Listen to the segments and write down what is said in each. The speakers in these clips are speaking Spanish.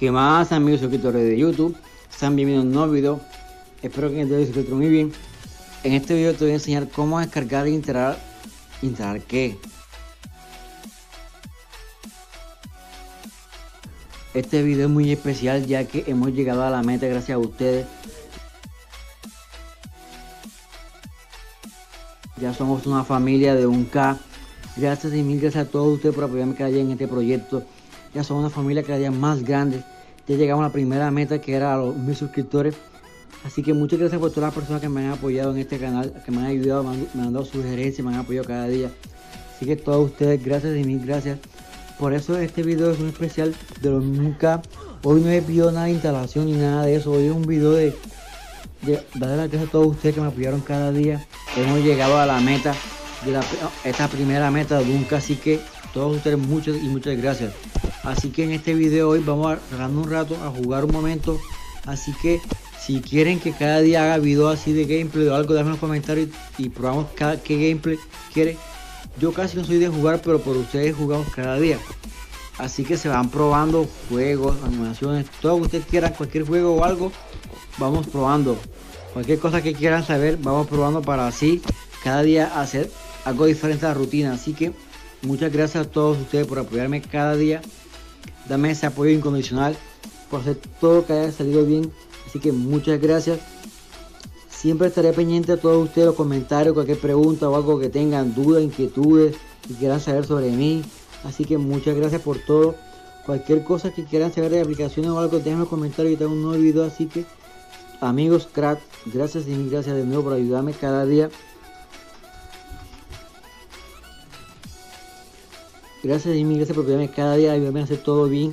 ¿Qué más amigos suscriptores de YouTube? Están bienvenidos a un nuevo video. Espero que se encuentren muy bien. En este video te voy a enseñar cómo descargar e instalar. ¿Instalar qué? Este video es muy especial ya que hemos llegado a la meta gracias a ustedes. Ya somos una familia de un K. Gracias y mil gracias a todos ustedes por apoyarme cada día en este proyecto ya somos una familia cada día más grande. Ya llegamos a la primera meta que era a los mil suscriptores. Así que muchas gracias por todas las personas que me han apoyado en este canal, que me han ayudado, me han, dado sugerencias, me han apoyado cada día. Así que todos ustedes, gracias y mil gracias. Por eso este video es un especial de los nunca. Hoy no he pedido nada de instalación ni nada de eso. Hoy es un video de, de darle las gracias a todos ustedes que me apoyaron cada día. Hemos llegado a la meta de esta primera meta de nunca. Así que todos ustedes muchas y muchas gracias. Así que en este video hoy vamos a cerrando un rato a jugar un momento. Así que si quieren que cada día haga video así de gameplay o algo, déjenme en los comentarios y probamos cada, qué gameplay quiere. Yo casi no soy de jugar, pero por ustedes jugamos cada día. Así que se van probando juegos, animaciones, todo lo que ustedes quieran, cualquier juego o algo, vamos probando. Cualquier cosa que quieran saber, vamos probando para así cada día hacer algo diferente a la rutina. Así que muchas gracias a todos ustedes por apoyarme cada día dame ese apoyo incondicional por hacer todo que haya salido bien. Así que muchas gracias. Siempre estaré pendiente a todos ustedes los comentarios, cualquier pregunta o algo que tengan dudas, inquietudes y quieran saber sobre mí. Así que muchas gracias por todo. Cualquier cosa que quieran saber de aplicaciones o algo, déjenme comentarios y tengo un nuevo video. Así que amigos, crack, gracias y mil gracias de nuevo por ayudarme cada día. Gracias y mil gracias por verme cada día, ayudarme a hacer todo bien.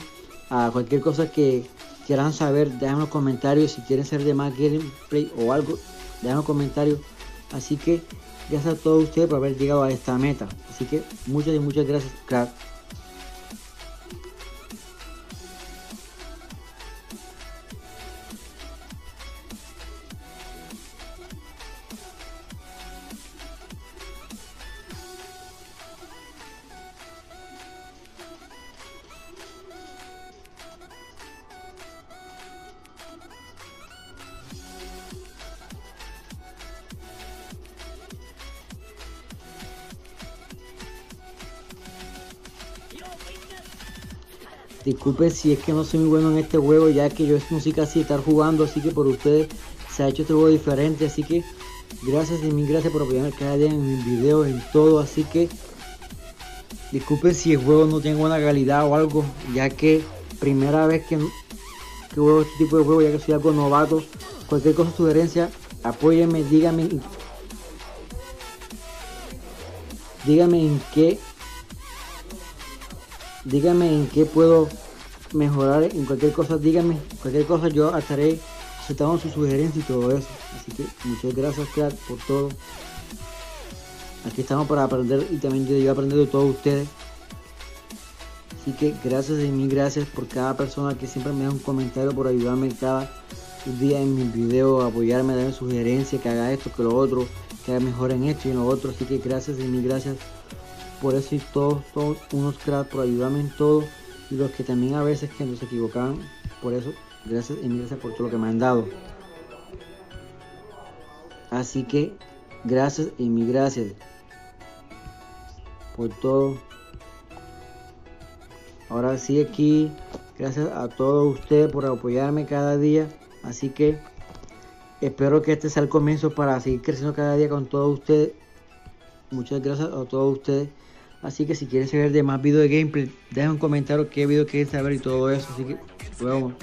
A cualquier cosa que quieran saber, déjenme los comentarios. Si quieren ser de más gameplay o algo, déjenme los comentarios. Así que gracias a todos ustedes por haber llegado a esta meta. Así que muchas y muchas gracias, crack. Disculpen si es que no soy muy bueno en este juego, ya que yo es música así estar jugando, así que por ustedes se ha hecho este juego diferente, así que gracias y mil gracias por apoyarme cada día en mis videos, en todo, así que disculpen si el juego no tiene buena calidad o algo, ya que primera vez que, juego este tipo de juego, ya que soy algo novato, cualquier cosa, sugerencia, apóyenme, díganme, díganme en qué díganme en qué puedo mejorar en cualquier cosa, díganme, cualquier cosa yo estaré aceptando sus sugerencias y todo eso. Así que muchas gracias por todo. Aquí estamos para aprender y también yo aprender de todos ustedes. Así que gracias y mil gracias por cada persona que siempre me da un comentario, por ayudarme cada día en mis videos, apoyarme, darme sugerencias, que haga esto, que lo otro, que haga mejor en esto y en lo otro. Así que gracias y mil gracias por y todos, todos unos cracks por ayudarme en todo y los que también a veces que nos equivocaban, por eso gracias y gracias por todo lo que me han dado. Así que gracias y mil gracias por todo. Ahora sí aquí, gracias a todos ustedes por apoyarme cada día. Así que espero que este sea el comienzo para seguir creciendo cada día con todos ustedes. Muchas gracias a todos ustedes. Así que si quieres saber de más videos de gameplay, deja un comentario qué video quieres saber y todo eso. Así que, luego.